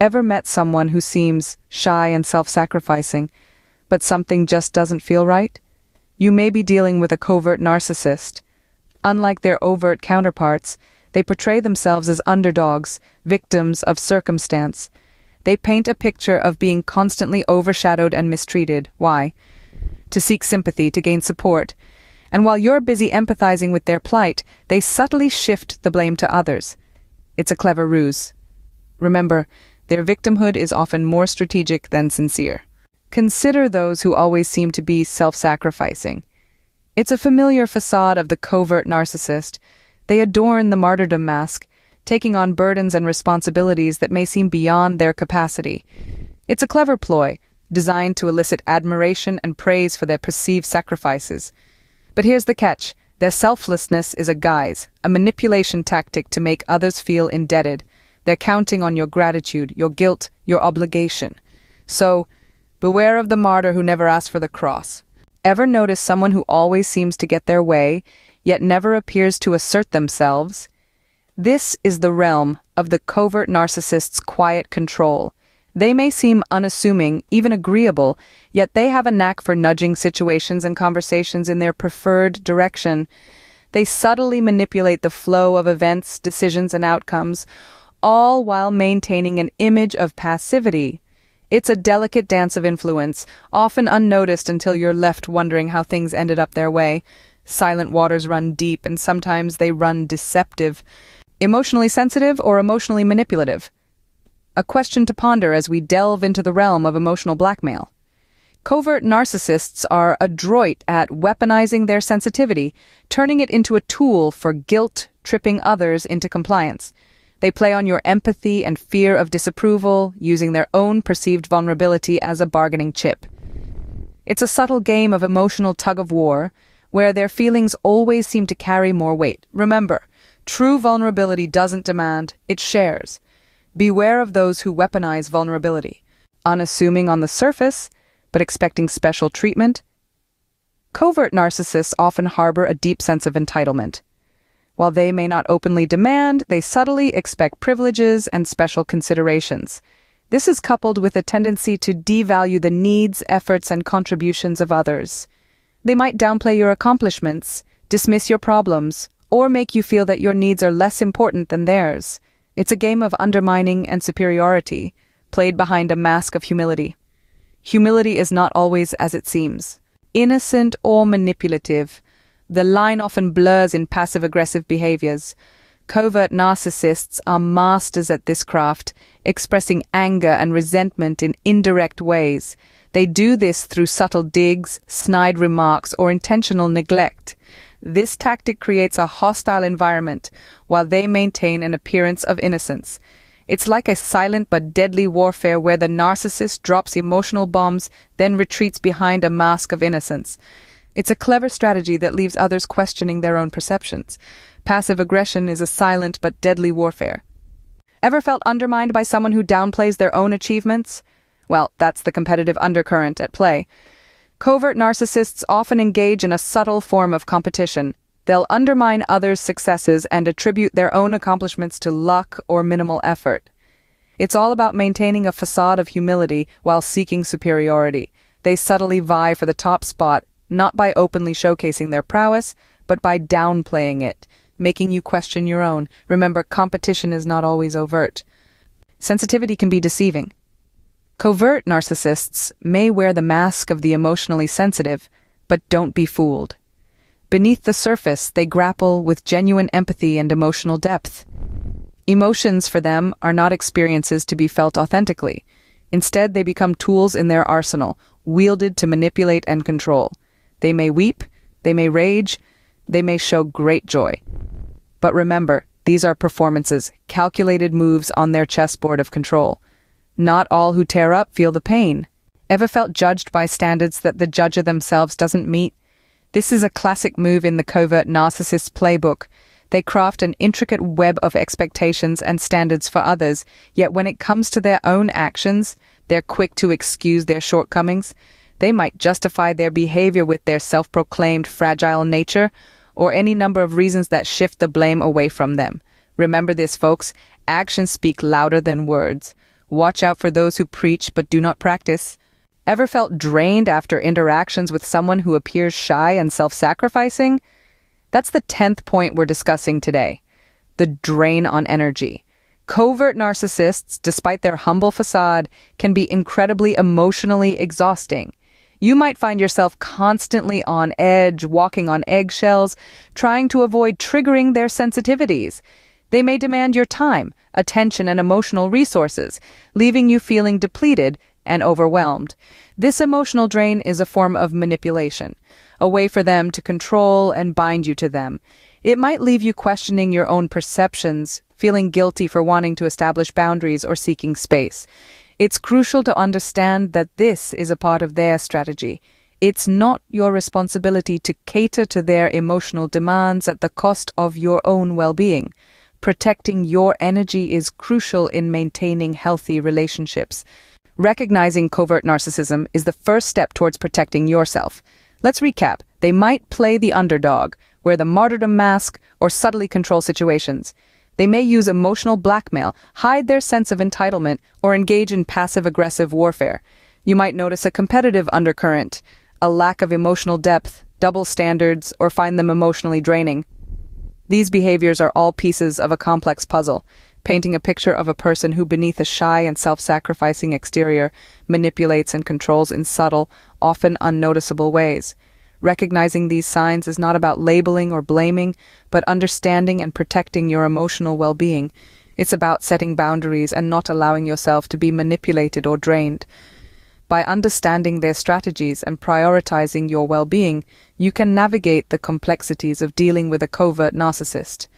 Ever met someone who seems shy and self-sacrificing, but something just doesn't feel right? You may be dealing with a covert narcissist. Unlike their overt counterparts, they portray themselves as underdogs, victims of circumstance. They paint a picture of being constantly overshadowed and mistreated. Why? To seek sympathy, to gain support. And while you're busy empathizing with their plight, they subtly shift the blame to others. It's a clever ruse. Remember, their victimhood is often more strategic than sincere. Consider those who always seem to be self-sacrificing. It's a familiar facade of the covert narcissist. They adorn the martyrdom mask, taking on burdens and responsibilities that may seem beyond their capacity. It's a clever ploy, designed to elicit admiration and praise for their perceived sacrifices. But here's the catch. Their selflessness is a guise, a manipulation tactic to make others feel indebted. They're counting on your gratitude, your guilt, your obligation. So, beware of the martyr who never asks for the cross. Ever notice someone who always seems to get their way, yet never appears to assert themselves? This is the realm of the covert narcissist's quiet control. They may seem unassuming, even agreeable, yet they have a knack for nudging situations and conversations in their preferred direction. They subtly manipulate the flow of events, decisions, and outcomes, all while maintaining an image of passivity. It's a delicate dance of influence, often unnoticed until you're left wondering how things ended up their way. Silent waters run deep, and sometimes they run deceptive. Emotionally sensitive or emotionally manipulative? A question to ponder as we delve into the realm of emotional blackmail. Covert narcissists are adroit at weaponizing their sensitivity, turning it into a tool for guilt, tripping others into compliance. They play on your empathy and fear of disapproval, using their own perceived vulnerability as a bargaining chip. It's a subtle game of emotional tug-of-war, where their feelings always seem to carry more weight. Remember, true vulnerability doesn't demand, it shares. Beware of those who weaponize vulnerability, unassuming on the surface, but expecting special treatment. Covert narcissists often harbor a deep sense of entitlement. While they may not openly demand, they subtly expect privileges and special considerations. This is coupled with a tendency to devalue the needs, efforts, and contributions of others. They might downplay your accomplishments, dismiss your problems, or make you feel that your needs are less important than theirs. It's a game of undermining and superiority, played behind a mask of humility. Humility is not always as it seems. Innocent or manipulative, the line often blurs in passive-aggressive behaviors. Covert narcissists are masters at this craft, expressing anger and resentment in indirect ways. They do this through subtle digs, snide remarks, or intentional neglect. This tactic creates a hostile environment, while they maintain an appearance of innocence. It's like a silent but deadly warfare where the narcissist drops emotional bombs, then retreats behind a mask of innocence. It's a clever strategy that leaves others questioning their own perceptions. Passive aggression is a silent but deadly warfare. Ever felt undermined by someone who downplays their own achievements? Well, that's the competitive undercurrent at play. Covert narcissists often engage in a subtle form of competition. They'll undermine others' successes and attribute their own accomplishments to luck or minimal effort. It's all about maintaining a facade of humility while seeking superiority. They subtly vie for the top spot not by openly showcasing their prowess, but by downplaying it, making you question your own. Remember, competition is not always overt. Sensitivity can be deceiving. Covert narcissists may wear the mask of the emotionally sensitive, but don't be fooled. Beneath the surface, they grapple with genuine empathy and emotional depth. Emotions for them are not experiences to be felt authentically. Instead, they become tools in their arsenal, wielded to manipulate and control. They may weep, they may rage, they may show great joy. But remember, these are performances, calculated moves on their chessboard of control. Not all who tear up feel the pain. Ever felt judged by standards that the judger themselves doesn't meet? This is a classic move in the covert narcissist playbook. They craft an intricate web of expectations and standards for others, yet when it comes to their own actions, they're quick to excuse their shortcomings. They might justify their behavior with their self-proclaimed fragile nature or any number of reasons that shift the blame away from them. Remember this, folks. Actions speak louder than words. Watch out for those who preach but do not practice. Ever felt drained after interactions with someone who appears shy and self-sacrificing? That's the 10th point we're discussing today. The drain on energy. Covert narcissists, despite their humble facade, can be incredibly emotionally exhausting. You might find yourself constantly on edge, walking on eggshells, trying to avoid triggering their sensitivities. They may demand your time, attention, and emotional resources, leaving you feeling depleted and overwhelmed. This emotional drain is a form of manipulation, a way for them to control and bind you to them. It might leave you questioning your own perceptions, feeling guilty for wanting to establish boundaries or seeking space. It's crucial to understand that this is a part of their strategy. It's not your responsibility to cater to their emotional demands at the cost of your own well-being. Protecting your energy is crucial in maintaining healthy relationships. Recognizing covert narcissism is the first step towards protecting yourself. Let's recap. They might play the underdog, wear the martyrdom mask, or subtly control situations. They may use emotional blackmail, hide their sense of entitlement, or engage in passive-aggressive warfare. You might notice a competitive undercurrent, a lack of emotional depth, double standards, or find them emotionally draining. These behaviors are all pieces of a complex puzzle, painting a picture of a person who beneath a shy and self-sacrificing exterior manipulates and controls in subtle, often unnoticeable ways. Recognizing these signs is not about labeling or blaming, but understanding and protecting your emotional well-being. It's about setting boundaries and not allowing yourself to be manipulated or drained. By understanding their strategies and prioritizing your well-being, you can navigate the complexities of dealing with a covert narcissist.